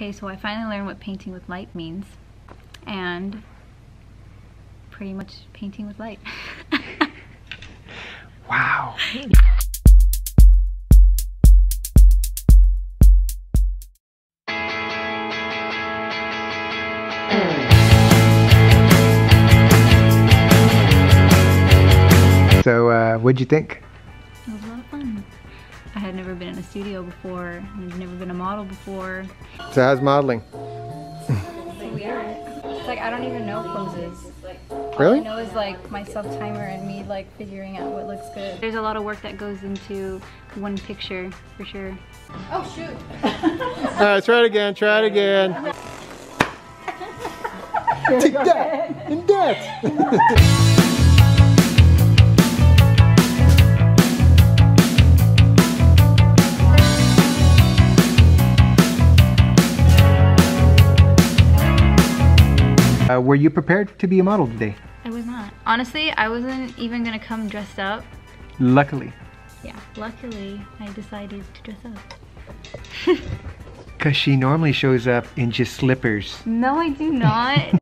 Okay, so I finally learned what painting with light means. And pretty much painting with light. Wow. So, uh, what'd you think? It was a lot of fun. I had never been in a studio before, I'd never been a model before. So, how's modeling? It's weird. It's like I don't even know poses. All Really? I know is like my self timer and me like figuring out what looks good. There's a lot of work that goes into one picture for sure. Oh shoot! All right, try it again. Try it again. Take that and that. Uh, were you prepared to be a model today? I was not. Honestly, I wasn't even gonna come dressed up. Luckily, Yeah, luckily I decided to dress up. because she normally shows up in just slippers. No, I do not.